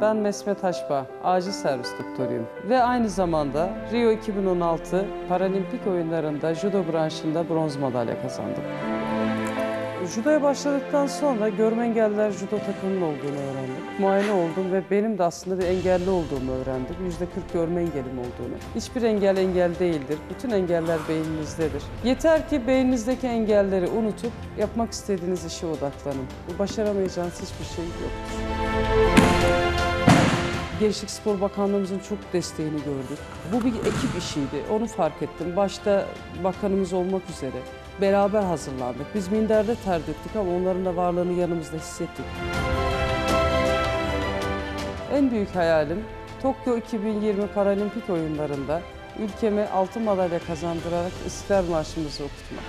Ben Mesme Taşba, acil servis doktoruyum. Ve aynı zamanda Rio 2016 Paralimpik oyunlarında judo branşında bronz madalya kazandım. Judoya başladıktan sonra görme engelliler judo takımının olduğunu öğrendim. Muayene oldum ve benim de aslında bir engelli olduğumu öğrendim. %40 görme engelim olduğunu. Hiçbir engel engel değildir. Bütün engeller beyninizdedir. Yeter ki beyninizdeki engelleri unutup yapmak istediğiniz işe odaklanın. Başaramayacağınız hiçbir şey yoktur. Gençlik Spor Bakanlığımızın çok desteğini gördük. Bu bir ekip işiydi, onu fark ettim. Başta bakanımız olmak üzere beraber hazırlandık. Biz minderde ter döktük ama onların da varlığını yanımızda hissettik. En büyük hayalim Tokyo 2020 Paralimpik oyunlarında ülkeme altın madalya kazandırarak İstiklal Marşımızı okutmak.